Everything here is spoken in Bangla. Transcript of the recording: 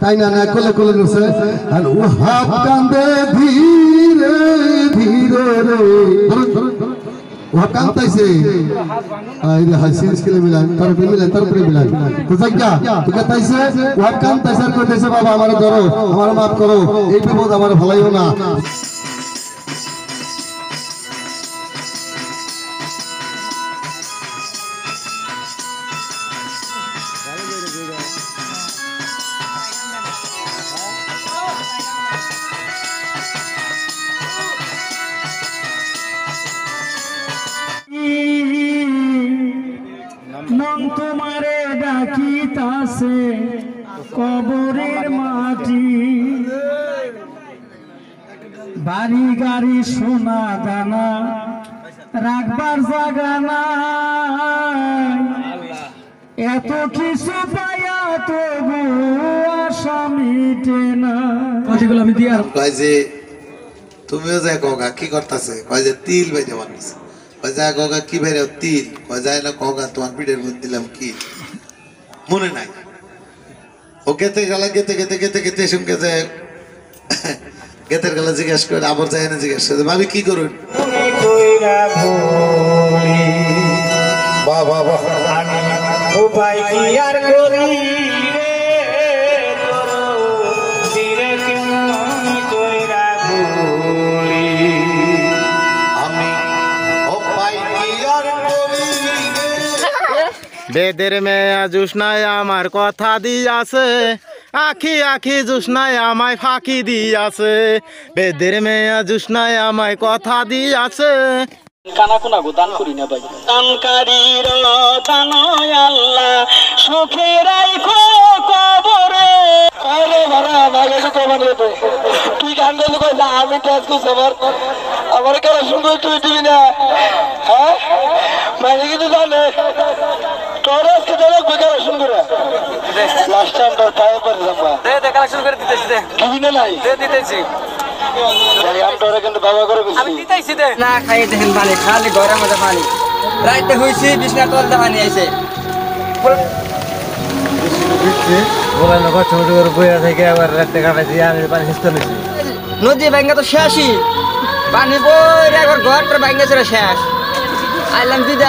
তাই না না, কোলে কোলে নুসে আর ও হাত কান্দে ধীরে ধীরে রে। ও কান্তাইছে আই রে হাসি স্কিলে মিলান তারপরে মিলান তারপরে মিলান তো জায়গা তো কান্তাইছে ও কান্তাইছে আর কইতেছে বাবা, আমার ধরো, আমার মাফ করো। এই বিপদ না। ডাকিতাছে কবরের মাটি। বাড়ি গাড়ি সোনা দানা রাখবার জাগা নাই। এত কিছু পাইয়া তবু আশা মিটে না। কথাগুলো আমি দিয়ে যে তুমিও যায় কগা কি করতেছে? কয় যে তিল বাইতে বানিয়েছে কয় যায় কগা কি বাইরে তিল? কয় যায় না কগা তোমার পিঠের মধ্যে দিলাম কি? মনে নাই। ও গেতে গেলা গেতে গেতে গেতে গেতে এসে গেতে গেতের গেলা জিজ্ঞাসা করে আবার যায় না জিজ্ঞাসা করে ভাবি কি করুন? বাবা বাবা। বাহ বাহ বাহ আমি উপায় কি আর করি? বেদের মেয়া জুসনায় আমার কথা দিয়াছে। আখি আখি জুসনায় আমায় ফাঁকি দিয়াছে। বেদের মেয়া জুসনায় আমায় কথা দিয়াছে। দানকারীর দানয় আল্লাহ সুখে রাইখো কবরে। আরে মারা ভাগে তো কবরে তো। তুই গান গাইলে কই না আমি টাচ আমার আমার কেন সুন্দর তুই দিবি না? হ্যাঁ? মানে কিন্তু জানে। বেকার সুন্দর লাস্ট টাইম তোর পায়ে পরে যাবা। দে দে কালেকশন করে দিতেছি দে। দিবি না নাই? দে দিতেছি। আমি তোরা কিন্তু বাবা করে আমি গেছি দিতেছি দে। না খাই দেখেন পানি খালি ঘরের মধ্যে পানি রাইতে হইছি বিছনার তলতে পানি আইছে। নদী ব্যাঙ্গা তো শেষই। পানি বই ঘরটা ব্যাঙ্গা ছিল শেষ। আইলাম দিদা